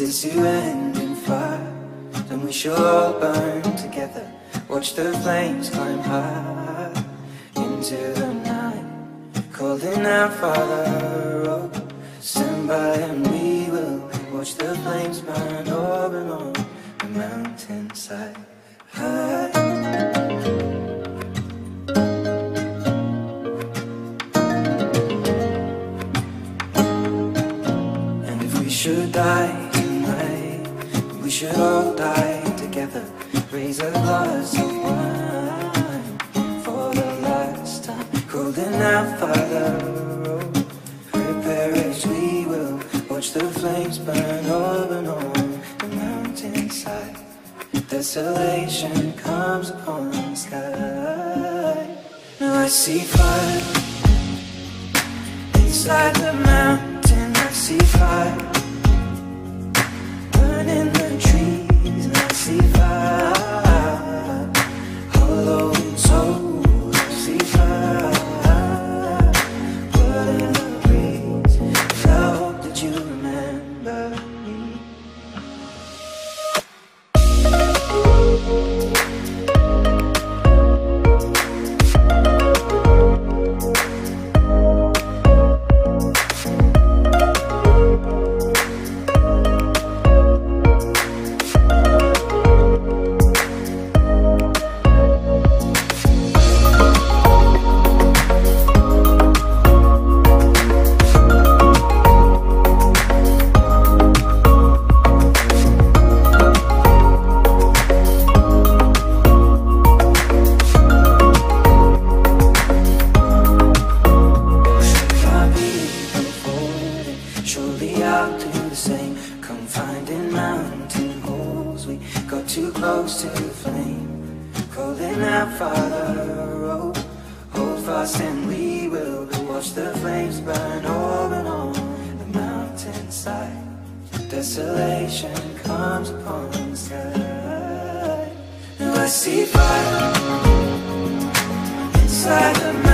is to end in fire. Then we shall all burn together. Watch the flames climb high Into the night. Calling out Father oh, Stand by and we will Watch the flames burn over on the mountainside. High And if we should die we should all die together. Raise a glass of wine for the last time. Holding out Father, oh, prepare as we will. Watch the flames burn over and on the mountainside. Desolation comes upon the sky. Now I see fire inside the mountain. I see fire we got too close to the flame. Calling out, Father, oh, hold fast and we will watch the flames burn over and on the mountainside. Desolation comes upon the sky. Now I see fire inside the